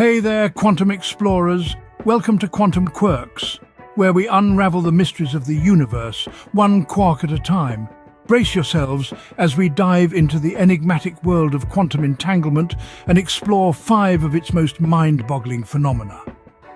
Hey there, quantum explorers. Welcome to Quantum Quirks, where we unravel the mysteries of the universe, one quark at a time. Brace yourselves as we dive into the enigmatic world of quantum entanglement and explore five of its most mind-boggling phenomena.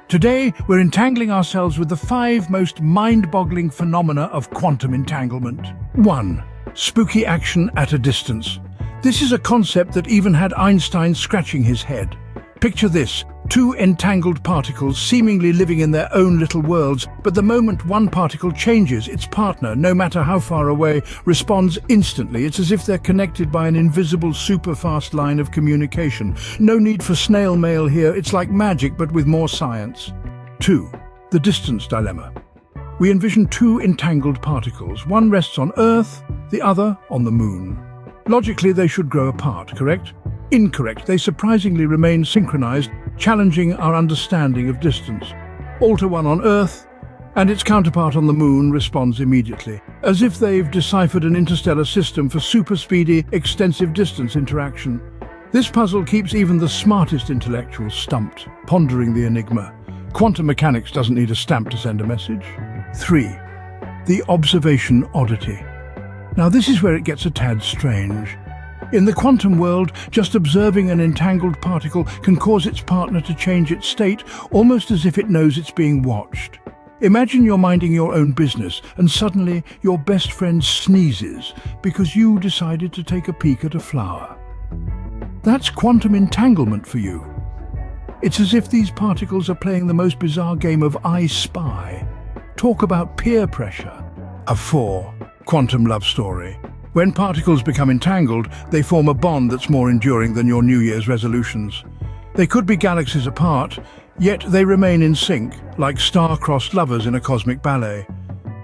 Today, we're entangling ourselves with the five most mind-boggling phenomena of quantum entanglement. 1. Spooky action at a distance. This is a concept that even had Einstein scratching his head. Picture this, two entangled particles seemingly living in their own little worlds, but the moment one particle changes, its partner, no matter how far away, responds instantly. It's as if they're connected by an invisible super-fast line of communication. No need for snail mail here, it's like magic but with more science. 2. The distance dilemma. We envision two entangled particles. One rests on Earth, the other on the Moon. Logically, they should grow apart, correct? Incorrect. They surprisingly remain synchronized, challenging our understanding of distance. Alter one on Earth, and its counterpart on the Moon responds immediately, as if they've deciphered an interstellar system for super-speedy, extensive distance interaction. This puzzle keeps even the smartest intellectuals stumped, pondering the enigma. Quantum mechanics doesn't need a stamp to send a message. 3. The observation oddity. Now this is where it gets a tad strange. In the quantum world, just observing an entangled particle can cause its partner to change its state, almost as if it knows it's being watched. Imagine you're minding your own business and suddenly your best friend sneezes because you decided to take a peek at a flower. That's quantum entanglement for you. It's as if these particles are playing the most bizarre game of I Spy. Talk about peer pressure. A 4. Quantum love story. When particles become entangled, they form a bond that's more enduring than your New Year's resolutions. They could be galaxies apart, yet they remain in sync, like star-crossed lovers in a cosmic ballet.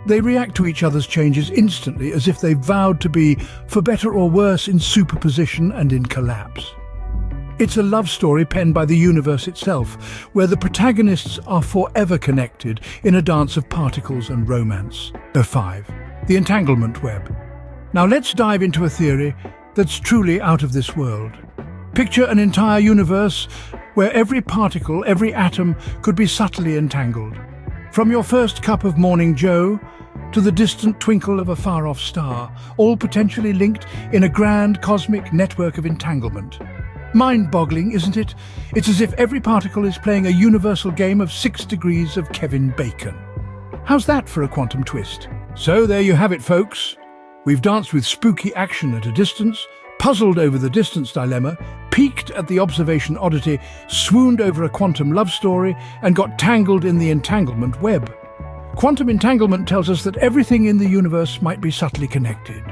They react to each other's changes instantly, as if they vowed to be, for better or worse, in superposition and in collapse. It's a love story penned by the universe itself, where the protagonists are forever connected in a dance of particles and romance. The 5. The Entanglement Web. Now let's dive into a theory that's truly out of this world. Picture an entire universe where every particle, every atom could be subtly entangled. From your first cup of morning joe to the distant twinkle of a far-off star, all potentially linked in a grand cosmic network of entanglement. Mind-boggling, isn't it? It's as if every particle is playing a universal game of six degrees of Kevin Bacon. How's that for a quantum twist? So there you have it, folks. We've danced with spooky action at a distance, puzzled over the distance dilemma, peeked at the observation oddity, swooned over a quantum love story, and got tangled in the entanglement web. Quantum entanglement tells us that everything in the universe might be subtly connected,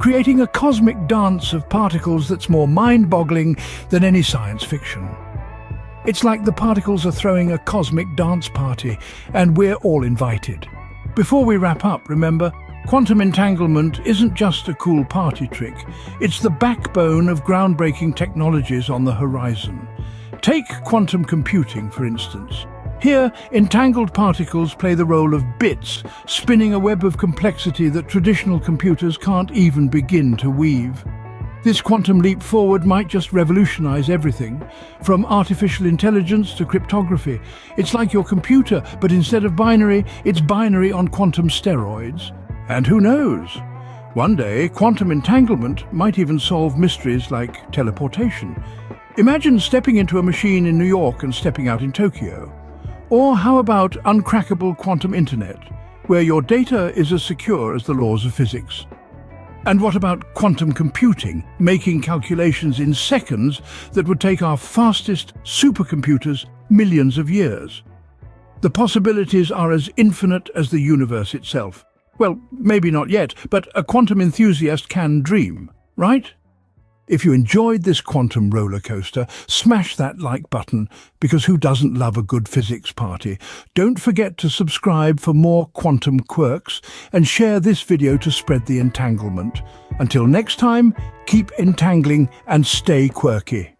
creating a cosmic dance of particles that's more mind-boggling than any science fiction. It's like the particles are throwing a cosmic dance party, and we're all invited. Before we wrap up, remember, Quantum entanglement isn't just a cool party trick, it's the backbone of groundbreaking technologies on the horizon. Take quantum computing, for instance. Here, entangled particles play the role of bits, spinning a web of complexity that traditional computers can't even begin to weave. This quantum leap forward might just revolutionize everything, from artificial intelligence to cryptography. It's like your computer, but instead of binary, it's binary on quantum steroids. And who knows? One day, quantum entanglement might even solve mysteries like teleportation. Imagine stepping into a machine in New York and stepping out in Tokyo. Or how about uncrackable quantum internet, where your data is as secure as the laws of physics? And what about quantum computing, making calculations in seconds that would take our fastest supercomputers millions of years? The possibilities are as infinite as the universe itself. Well, maybe not yet, but a quantum enthusiast can dream, right? If you enjoyed this quantum roller coaster, smash that like button, because who doesn't love a good physics party? Don't forget to subscribe for more quantum quirks and share this video to spread the entanglement. Until next time, keep entangling and stay quirky.